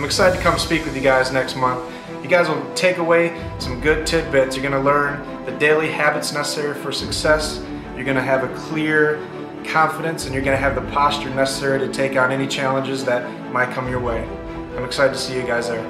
I'm excited to come speak with you guys next month. You guys will take away some good tidbits. You're going to learn the daily habits necessary for success. You're going to have a clear confidence and you're going to have the posture necessary to take on any challenges that might come your way. I'm excited to see you guys there.